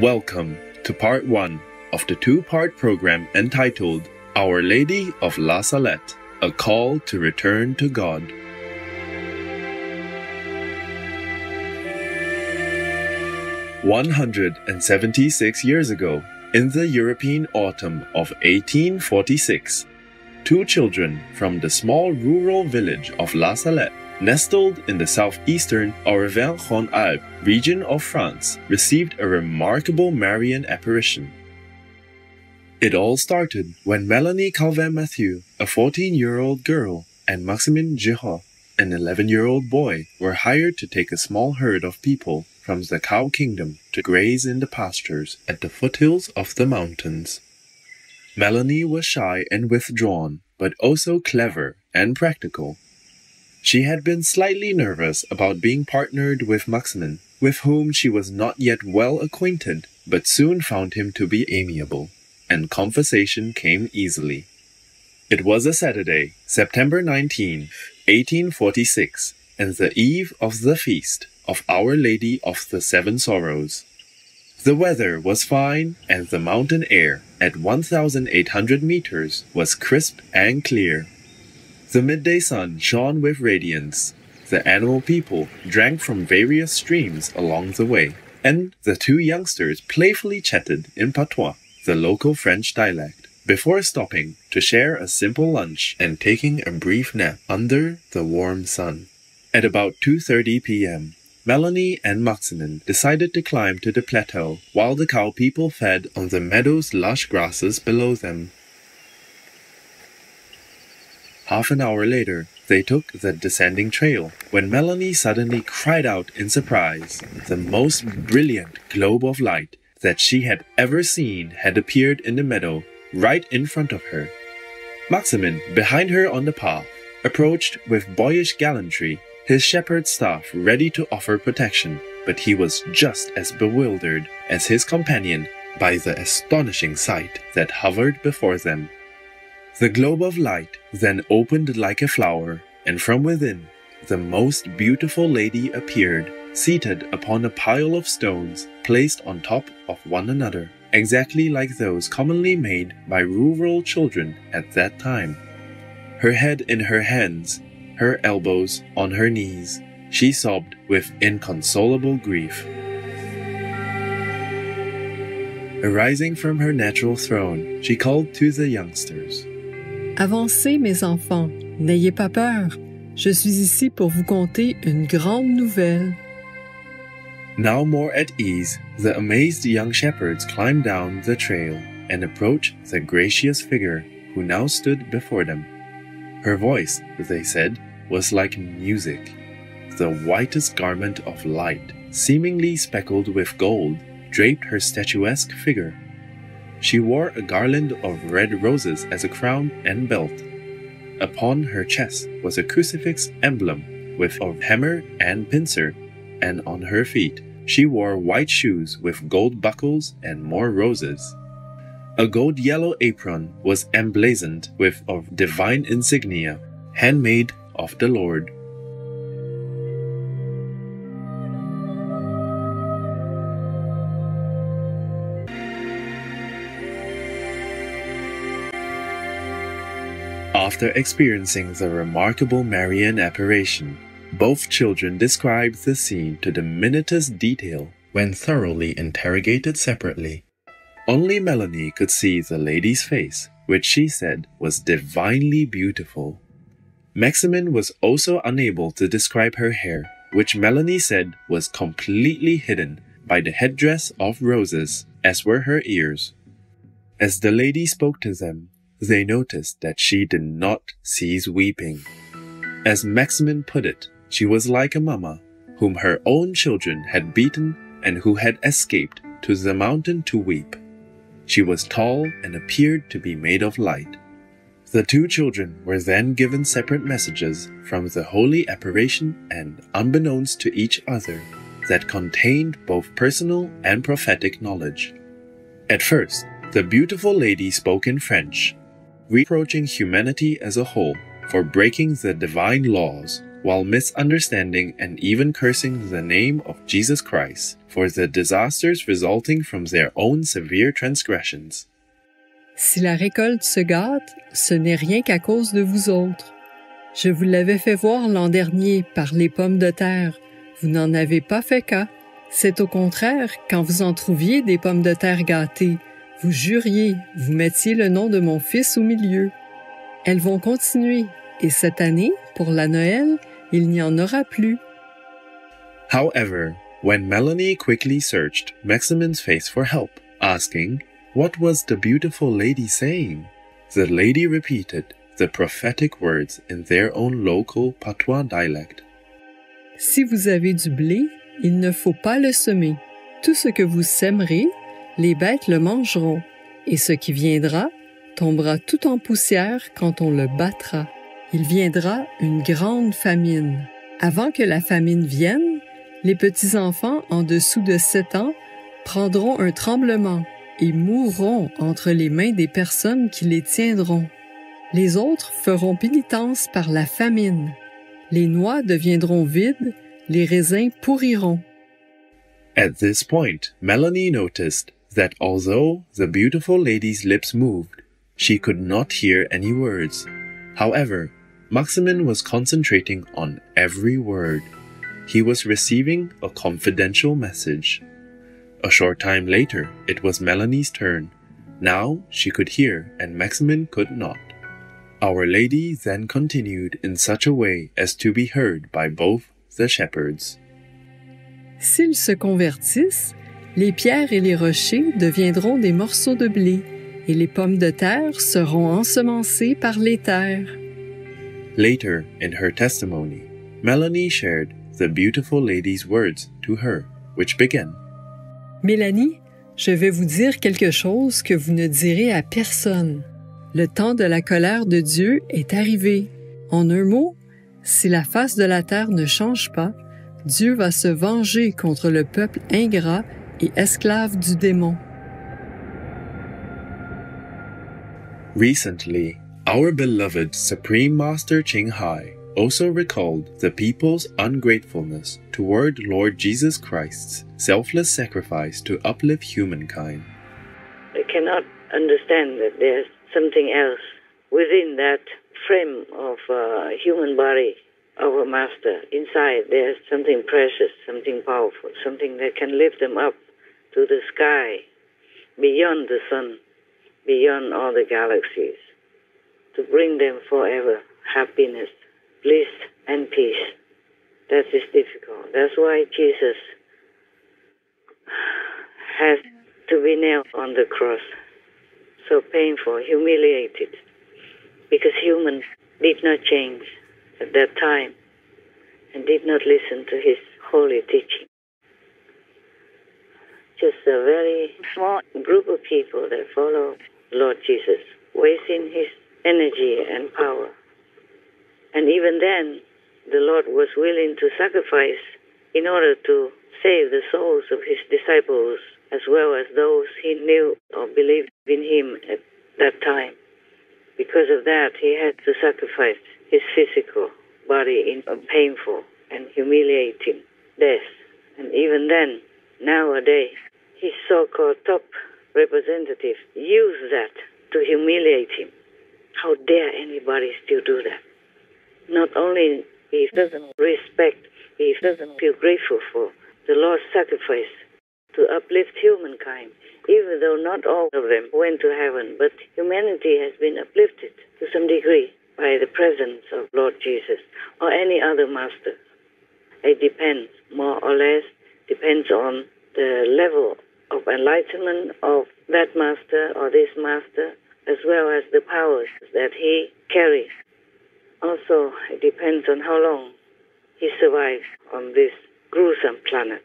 Welcome to part one of the two part program entitled Our Lady of La Salette A Call to Return to God. One hundred and seventy six years ago, in the European autumn of 1846, two children from the small rural village of La Salette nestled in the southeastern Auvergne-Rhône-Alpes region of France, received a remarkable Marian apparition. It all started when Melanie Calvat-Mathieu, a 14-year-old girl, and Maximin Giraud, an 11-year-old boy, were hired to take a small herd of people from the cow kingdom to graze in the pastures at the foothills of the mountains. Melanie was shy and withdrawn, but oh also clever and practical. She had been slightly nervous about being partnered with Maximin, with whom she was not yet well acquainted, but soon found him to be amiable, and conversation came easily. It was a Saturday, September 19, 1846, and the eve of the feast of Our Lady of the Seven Sorrows. The weather was fine, and the mountain air at 1,800 meters was crisp and clear. The midday sun shone with radiance. The animal people drank from various streams along the way, and the two youngsters playfully chatted in patois, the local French dialect, before stopping to share a simple lunch and taking a brief nap under the warm sun. At about 2:30 p.m., Melanie and Maximin decided to climb to the plateau while the cow people fed on the meadow's lush grasses below them. Half an hour later, they took the descending trail when Melanie suddenly cried out in surprise. The most brilliant globe of light that she had ever seen had appeared in the meadow right in front of her. Maximin, behind her on the path, approached with boyish gallantry, his shepherd's staff ready to offer protection, but he was just as bewildered as his companion by the astonishing sight that hovered before them. The globe of light then opened like a flower, and from within, the most beautiful lady appeared, seated upon a pile of stones placed on top of one another, exactly like those commonly made by rural children at that time. Her head in her hands, her elbows on her knees, she sobbed with inconsolable grief. Arising from her natural throne, she called to the youngsters. Avancez, mes enfants, n'ayez pas peur. Je suis ici pour vous conter une grande nouvelle. Now more at ease, the amazed young shepherds climbed down the trail and approached the gracious figure who now stood before them. Her voice, they said, was like music. The whitest garment of light, seemingly speckled with gold, draped her statuesque figure. She wore a garland of red roses as a crown and belt. Upon her chest was a crucifix emblem with a hammer and pincer, and on her feet she wore white shoes with gold buckles and more roses. A gold yellow apron was emblazoned with a divine insignia, handmade of the Lord. After experiencing the remarkable Marian apparition, both children described the scene to the minutest detail when thoroughly interrogated separately. Only Melanie could see the lady's face, which she said was divinely beautiful. Maximin was also unable to describe her hair, which Melanie said was completely hidden by the headdress of roses, as were her ears. As the lady spoke to them, they noticed that she did not cease weeping. As Maximin put it, she was like a mama whom her own children had beaten and who had escaped to the mountain to weep. She was tall and appeared to be made of light. The two children were then given separate messages from the holy apparition and unbeknownst to each other that contained both personal and prophetic knowledge. At first, the beautiful lady spoke in French, reproaching humanity as a whole for breaking the divine laws while misunderstanding and even cursing the name of Jesus Christ for the disasters resulting from their own severe transgressions. Si la récolte se gâte, ce n'est rien qu'à cause de vous autres. Je vous l'avais fait voir l'an dernier par les pommes de terre. Vous n'en avez pas fait cas. C'est au contraire, quand vous en trouviez des pommes de terre gâtées, vous juriez, vous mettiez le nom de mon fils au milieu. Elles vont continuer, et cette année, pour la Noël, il n'y en aura plus. However, when Melanie quickly searched Maximin's face for help, asking, What was the beautiful lady saying? The lady repeated the prophetic words in their own local patois dialect. Si vous avez du blé, il ne faut pas le semer. Tout ce que vous sèmerez, les bêtes le mangeront, et ce qui viendra tombera tout en poussière quand on le battra. Il viendra une grande famine. Avant que la famine vienne, les petits-enfants en dessous de sept ans prendront un tremblement et mourront entre les mains des personnes qui les tiendront. Les autres feront pénitence par la famine. Les noix deviendront vides, les raisins pourriront. At this point, Melanie noticed that although the beautiful lady's lips moved, she could not hear any words. However, Maximin was concentrating on every word. He was receiving a confidential message. A short time later, it was Melanie's turn. Now she could hear and Maximin could not. Our Lady then continued in such a way as to be heard by both the shepherds. S'ils se convertissent, les pierres et les rochers deviendront des morceaux de blé, et les pommes de terre seront ensemencées par les terres. Later, in her testimony, Melanie shared the beautiful lady's words to her, which began Mélanie, je vais vous dire quelque chose que vous ne direz à personne. Le temps de la colère de Dieu est arrivé. En un mot, si la face de la terre ne change pas, Dieu va se venger contre le peuple ingrat et esclave du démon. Recently, our beloved Supreme Master Ching Hai also recalled the people's ungratefulness toward Lord Jesus Christ's selfless sacrifice to uplift humankind. I cannot understand that there's something else within that frame of uh, human body of a master. Inside, there's something precious, something powerful, something that can lift them up to the sky, beyond the sun, beyond all the galaxies, to bring them forever happiness, bliss, and peace. That is difficult. That's why Jesus has to be nailed on the cross. So painful, humiliated, because humans did not change at that time and did not listen to his holy teaching. Just a very small group of people that follow Lord Jesus, wasting his energy and power. And even then, the Lord was willing to sacrifice in order to save the souls of his disciples as well as those he knew or believed in him at that time. Because of that, he had to sacrifice his physical body in a painful and humiliating death. And even then, nowadays, his so-called top representative use that to humiliate him. How dare anybody still do that? Not only he doesn't respect, he doesn't feel grateful for the Lord's sacrifice to uplift humankind, even though not all of them went to heaven, but humanity has been uplifted to some degree by the presence of Lord Jesus or any other master. It depends, more or less, depends on the level enlightenment of that master or this master, as well as the powers that he carries. Also, it depends on how long he survives on this gruesome planet.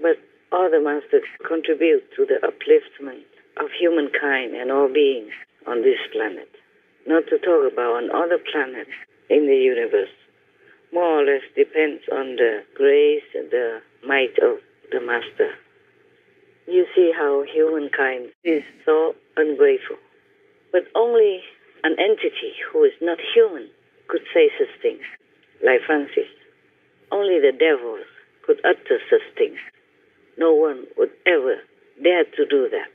But all the masters contribute to the upliftment of humankind and all beings on this planet. Not to talk about on other planets in the universe. More or less depends on the grace the might of the master. You see how humankind is so ungrateful. But only an entity who is not human could say such things. like Francis. Only the devils could utter such things. No one would ever dare to do that.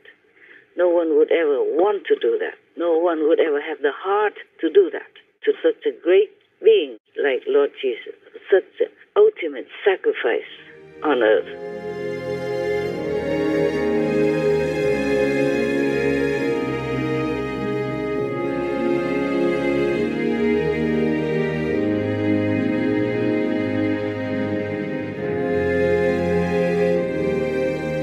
No one would ever want to do that. No one would ever have the heart to do that to such a great being like Lord Jesus, such an ultimate sacrifice on earth.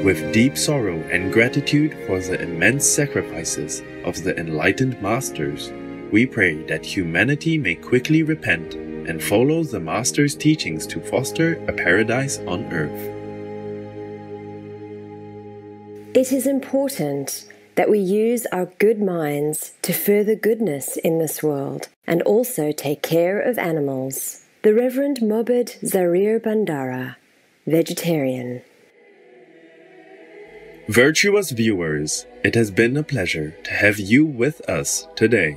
With deep sorrow and gratitude for the immense sacrifices of the enlightened masters, we pray that humanity may quickly repent and follow the Master's teachings to foster a paradise on earth. It is important that we use our good minds to further goodness in this world and also take care of animals. The Reverend Mobed Zarir Bhandara, vegetarian. Virtuous viewers, it has been a pleasure to have you with us today.